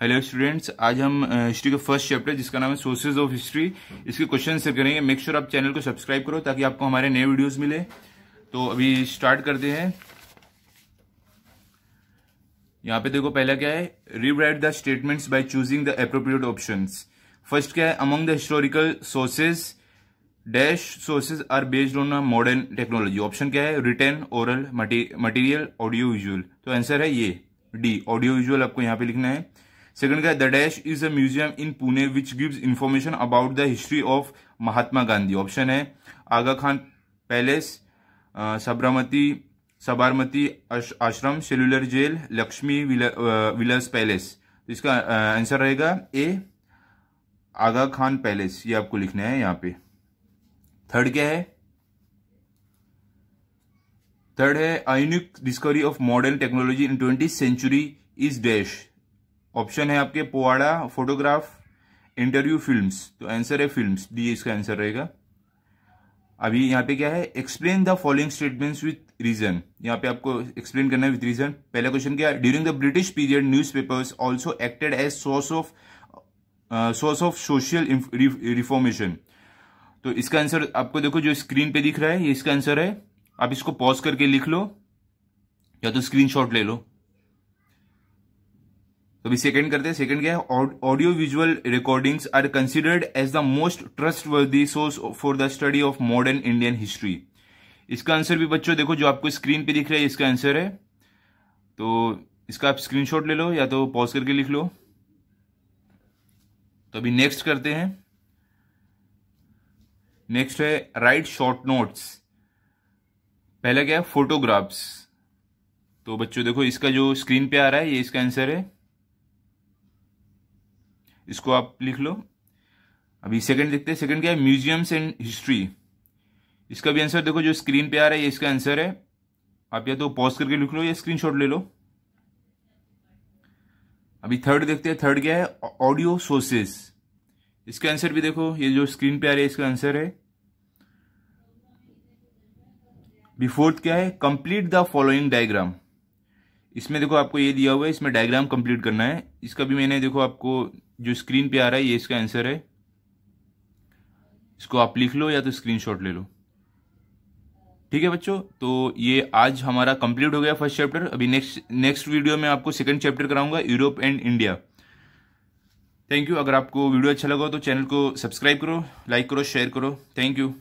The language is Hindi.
हेलो स्टूडेंट्स आज हम हिस्ट्री का फ़र्स्ट चैप्टर जिसका नाम है सोर्सेज ऑफ़ हिस्ट्री इसके क्वेश्चन से करेंगे। मेक श्योर sure आप चैनल को सब्सक्राइब करो ताकि आपको हमारे नए वीडियोस मिले। तो अभी स्टार्ट करते हैं। यहाँ पे देखो, पहला क्या है? Rewrite the statements by choosing the appropriate option first क्या है? Among the historical sources dash sources are based on modern technology option क्या है? Return oral material audio visual तो आंसर है ये डी ऑडियो विजुअल आपको यहाँ पे लिखना है। सेकंड क्या the dash is a museum in Pune which gives information about the history of Mahatma Gandhi option है Aga Khan palace Sabarmati Sabarmati Ashram cellular jail Lakshmi Vilas palace इसका आंसर रहेगा ए आगा खान पैलेस ये आपको लिखना है यहाँ पे। थर्ड क्या है? थर्ड है ionic discovery of modern technology in twenty century is dash option है आपके पोवाड़ा, फोटोग्राफ, इंटरव्यू फिल्म्स। तो आंसर है फिल्म्स। डी इसका आंसर रहेगा। अभी यहाँ पे क्या है? Explain the following statements with reason यहाँ पे आपको एक्सप्लेन करना है विथ रीजन पहला क्वेश्चन क्या है? During the British period newspapers also acted as source of source of social reformation तो इसका आंसर आपको देखो जो स्क्रीन पे दिख रहा है, ये इसका आंसर है। आप इसको पॉज करके लिख लो, या तो स्क्रीनशॉट ले लो। तो अभी सेकंड करते हैं सेकंड क्या है? Audio visual recordings are considered as the most trustworthy source for the study of modern Indian history इसका आंसर भी बच्चों देखो, जो आपको स्क्रीन पे दिख रहा है, इसका आंसर है। तो इसका आप स्क्रीनशॉट ले लो या तो पॉज करके लिख लो। तो अभी नेक्स्ट करते हैं। नेक्स्ट है राइट शॉर्ट नोट्स पहला क्या है? फोटोग्राफ्स तो बच्चों देखो, इसका जो स्क्रीन पे आ रहा है, ये इसका आंसर है। इसको आप लिख लो। अभी सेकंड देखते हैं। सेकंड क्या है? म्यूजियम्स एंड हिस्ट्री इसका भी आंसर देखो, जो स्क्रीन पे आ रहा है, ये इसका आंसर है। आप या तो पॉज करके लिख लो या स्क्रीनशॉट ले लो। अभी थर्ड देखते हैं। थर्ड क्या है? ऑडियो सोर्सेस इसका आंसर भी देखो, ये जो स्क्रीन पे आ रहा है, इसका आंसर है। बी फोर्थ क्या है? कंप्लीट द फॉलोइंग डायग्राम इसमें देखो आपको ये दिया हुआ है, इसमें डायग्राम कंप्लीट करना है। इसका भी मैंने देखो आपको जो स्क्रीन पे आ रहा है, ये इसका आंसर है। इसको आप लिख लो या तो स्क्रीनशॉट ले लो। ठीक है बच्चों? तो ये आज हमारा कंप्लीट हो गया फ़र्स्ट चैप्टर अभी नेक्स्ट नेक्स्ट वीडियो में आपको सेकंड चैप्टर कराऊँगा Europe and India thank you अगर आपको वीडियो अच्छा लगा तो चैनल को सब्सक्राइब करो लाइक करो शेयर करो। Thank you